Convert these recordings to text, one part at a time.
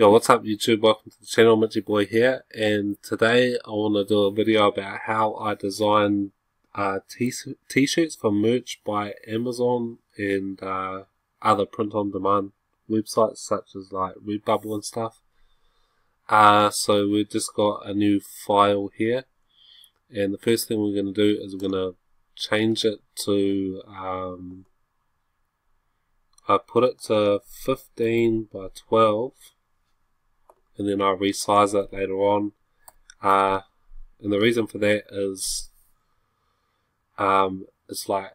Yo, what's up YouTube? Welcome to the channel, Mitchy Boy here, and today I want to do a video about how I design uh, t-shirts for merch by Amazon and uh, other print-on-demand websites such as like Redbubble and stuff. Uh, so we've just got a new file here, and the first thing we're going to do is we're going to change it to um, I put it to 15 by 12 and then I'll resize it later on. Uh, and the reason for that is um, it's like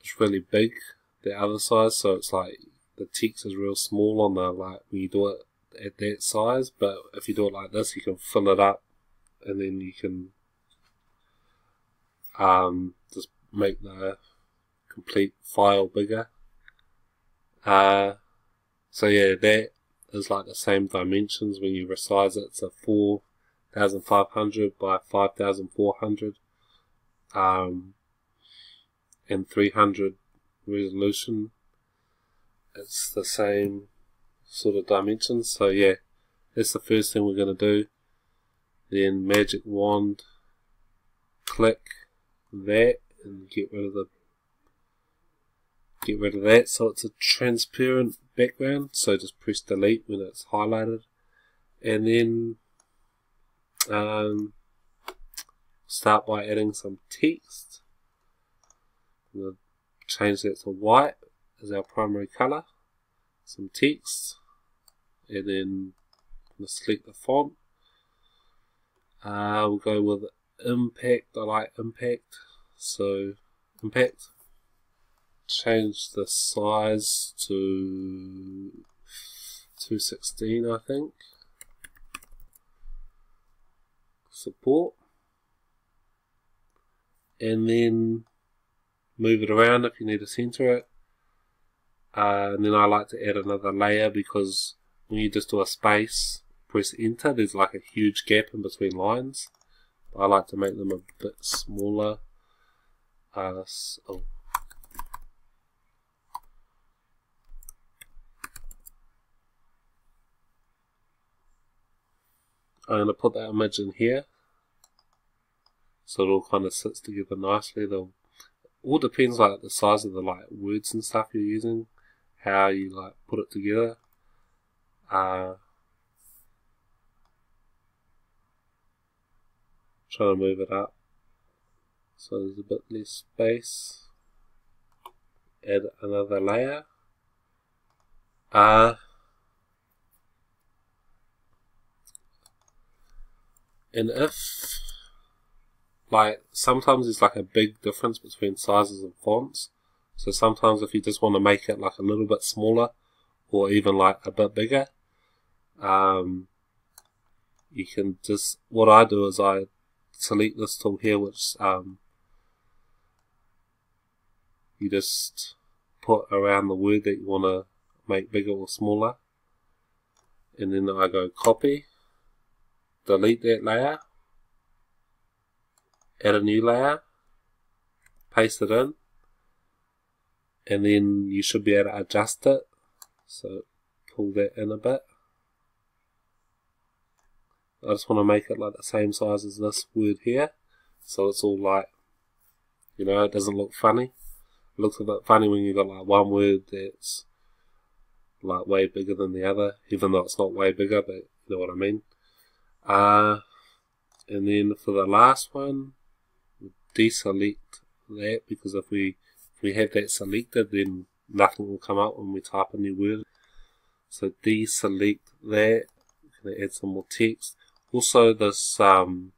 it's really big the other size so it's like the text is real small on the like when you do it at that size but if you do it like this you can fill it up and then you can um, just make the complete file bigger uh, so yeah that is like the same dimensions when you resize it. It's a 4500 by 5400 um, and 300 resolution. It's the same sort of dimensions. So yeah, that's the first thing we're going to do. Then magic wand, click that and get rid of the get rid of that. So it's a transparent background. So just press delete when it's highlighted. And then um, start by adding some text. To change that to white as our primary color. Some text. And then select the font. Uh, we'll go with impact. I like impact. So impact change the size to 216 I think. Support. And then move it around if you need to center it. Uh, and then I like to add another layer because when you just do a space press enter there's like a huge gap in between lines. I like to make them a bit smaller uh, so, I'm going to put that image in here so it all kind of sits together nicely. The all depends like the size of the like words and stuff you're using, how you like put it together. Uh, trying to move it up so there's a bit less space. Add another layer. Uh, and if like sometimes it's like a big difference between sizes of fonts. So sometimes if you just want to make it like a little bit smaller or even like a bit bigger um, you can just what I do is I select this tool here which um, you just put around the word that you want to make bigger or smaller. And then I go copy delete that layer, add a new layer, paste it in, and then you should be able to adjust it. So pull that in a bit. I just want to make it like the same size as this word here. So it's all like, you know, it doesn't look funny. It looks a bit funny when you've got like one word that's like way bigger than the other, even though it's not way bigger, but you know what I mean. Uh, and then for the last one, deselect that because if we if we have that selected, then nothing will come up when we type a new word. So deselect that. Gonna add some more text. Also, this um,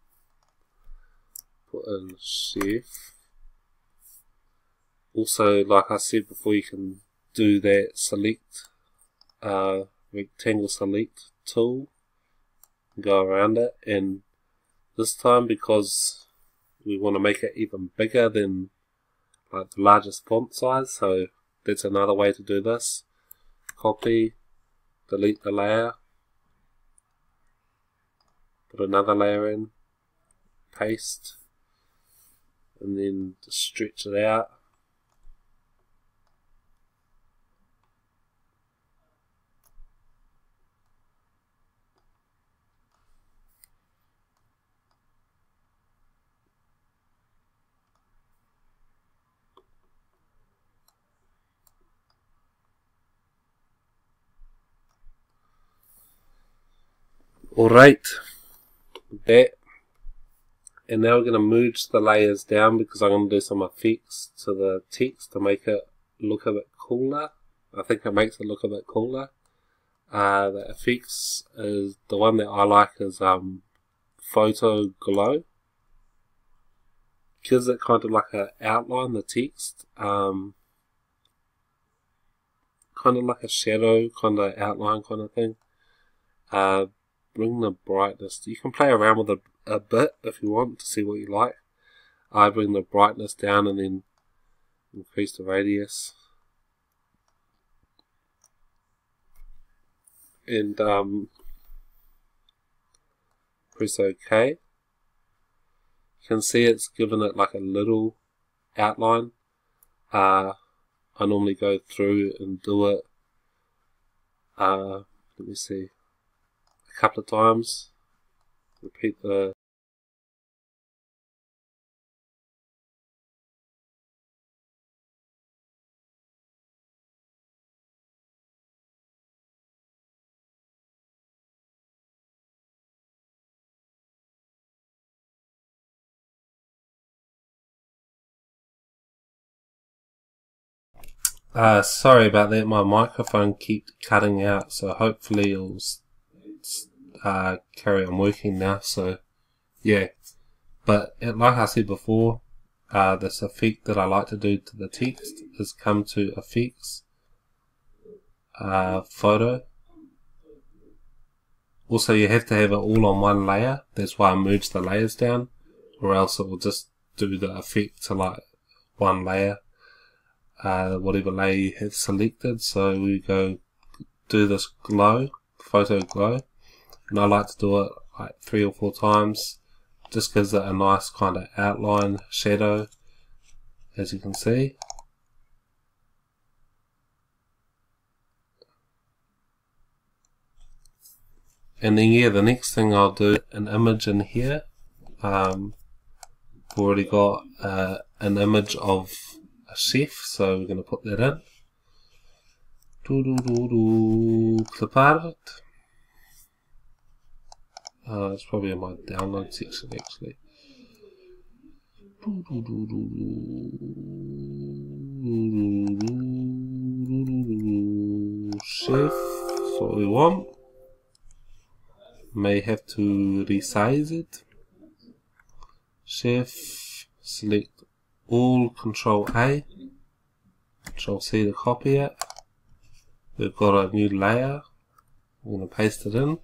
put in chef. Also, like I said before, you can do that select uh, rectangle select tool go around it. And this time because we want to make it even bigger than like the largest font size so that's another way to do this. Copy delete the layer put another layer in paste and then stretch it out Alright, that. And now we're going to merge the layers down because I'm going to do some effects to the text to make it look a bit cooler. I think it makes it look a bit cooler. Uh, the effects is the one that I like is um, photo glow. Gives it kind of like an outline, the text. Um, kind of like a shadow, kind of outline kind of thing. Uh, bring the brightness. You can play around with it a bit if you want to see what you like. I bring the brightness down and then increase the radius. And um, press OK. You can see it's given it like a little outline. Uh, I normally go through and do it. Uh, let me see a couple of times. Repeat the Uh, sorry about that. My microphone keeps cutting out, so hopefully it'll uh, carry on working now. So, yeah. But like I said before, uh, this effect that I like to do to the text is come to effects, uh, photo. Also, you have to have it all on one layer. That's why I merge the layers down, or else it will just do the effect to like one layer, uh, whatever layer you have selected. So we go do this glow, photo glow and I like to do it like three or four times just gives it a nice kind of outline shadow as you can see. And then yeah the next thing I'll do an image in here. Um, I've already got uh, an image of a chef so we're going to put that in. Do do do do clip art uh, it's probably in my download section actually. Chef, that's we want. May have to resize it. Chef, select all, Control A, Control C to copy it. We've got a new layer. I'm going to paste it in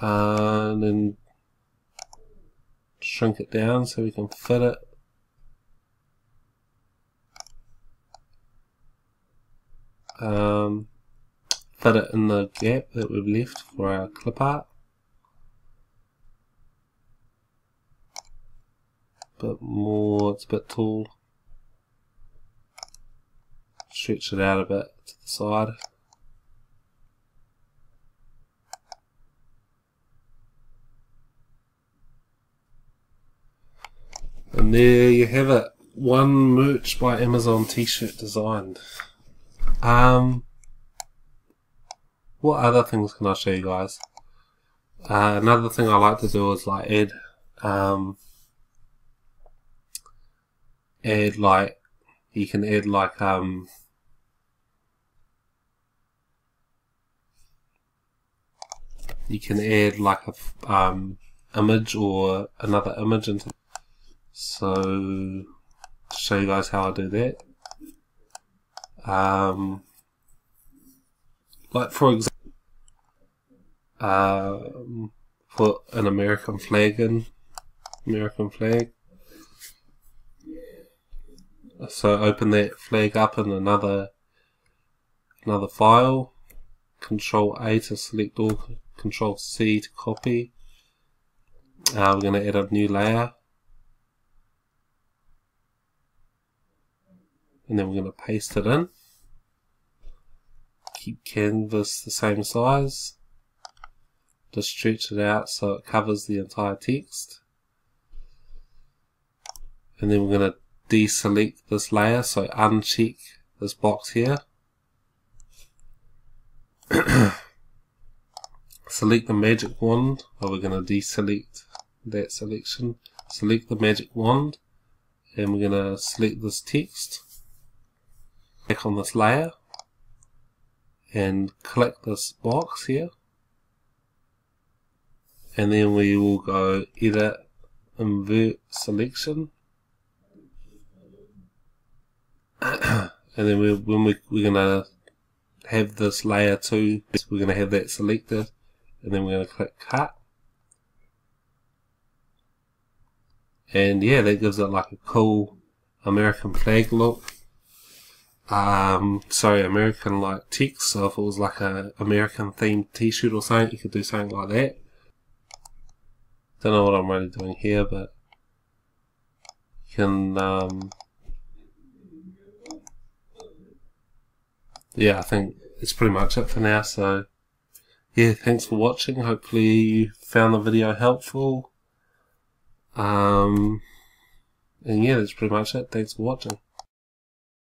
and then shrink it down so we can fit it. Um, fit it in the gap that we've left for our clip art. But more it's a bit tall. Stretch it out a bit to the side And there you have it. One merch by Amazon t-shirt designed. Um, what other things can I show you guys? Uh, another thing I like to do is like add, um, add like, you can add like, um, you can add like a, um, image or another image into so, to show you guys how I do that. Um, like for example, um, put an American flag in, American flag. So open that flag up in another another file. Control A to select all. Control C to copy. Uh, we're going to add a new layer. And then we're going to paste it in. Keep canvas the same size. Just stretch it out so it covers the entire text. And then we're going to deselect this layer, so uncheck this box here. select the magic wand, or we're going to deselect that selection. Select the magic wand, and we're going to select this text. Click on this layer, and click this box here. And then we will go edit, invert selection. and then we, when we, we're to have this layer 2, we're to have that selected and then we're to click cut and yeah that gives it like a cool American flag look um, sorry American like text so if it was like a American themed t-shirt or something you could do something like that don't know what I'm really doing here but you can um, yeah I think it's pretty much it for now so yeah, thanks for watching. Hopefully you found the video helpful. Um, and yeah, that's pretty much it. Thanks for watching.